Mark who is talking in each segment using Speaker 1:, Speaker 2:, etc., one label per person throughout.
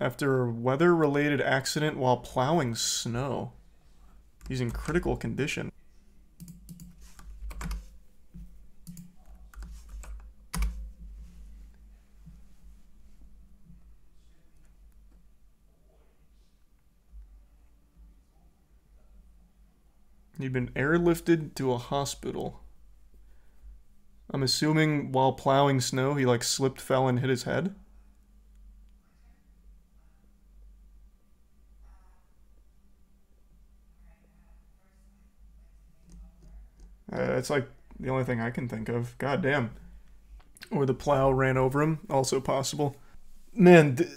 Speaker 1: after a weather-related accident while plowing snow. He's in critical condition. He'd been airlifted to a hospital. I'm assuming while plowing snow, he like slipped, fell, and hit his head. Uh, it's like the only thing I can think of. God damn. Or the plow ran over him. Also possible. Man, th-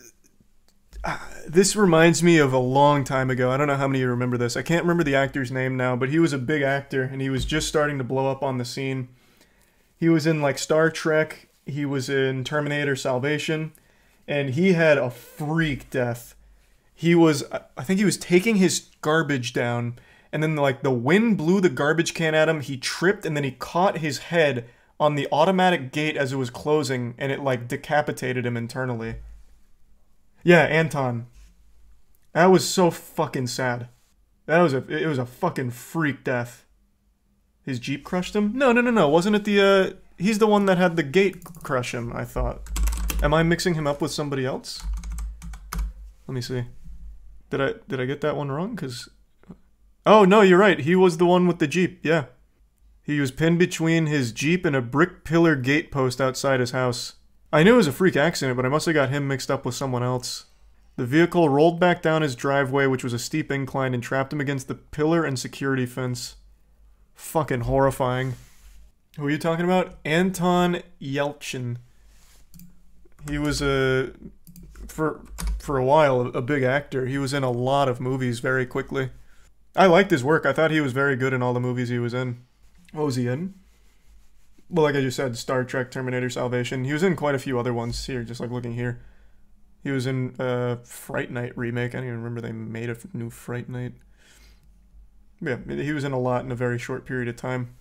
Speaker 1: uh, this reminds me of a long time ago. I don't know how many of you remember this. I can't remember the actor's name now, but he was a big actor and he was just starting to blow up on the scene. He was in like Star Trek, he was in Terminator Salvation, and he had a freak death. He was, I think he was taking his garbage down and then like the wind blew the garbage can at him. He tripped and then he caught his head on the automatic gate as it was closing and it like decapitated him internally. Yeah, Anton. That was so fucking sad. That was a it was a fucking freak death. His Jeep crushed him? No, no, no, no. Wasn't it the uh he's the one that had the gate crush him, I thought. Am I mixing him up with somebody else? Let me see. Did I did I get that one wrong? Cuz Oh, no, you're right. He was the one with the Jeep. Yeah. He was pinned between his Jeep and a brick pillar gate post outside his house. I knew it was a freak accident, but I must have got him mixed up with someone else. The vehicle rolled back down his driveway, which was a steep incline, and trapped him against the pillar and security fence. Fucking horrifying. Who are you talking about? Anton Yelchin. He was a for for a while a big actor. He was in a lot of movies very quickly. I liked his work. I thought he was very good in all the movies he was in. What was he in? Well, like I just said, Star Trek, Terminator, Salvation. He was in quite a few other ones here, just like looking here. He was in uh, Fright Night remake. I don't even remember they made a new Fright Night. Yeah, he was in a lot in a very short period of time.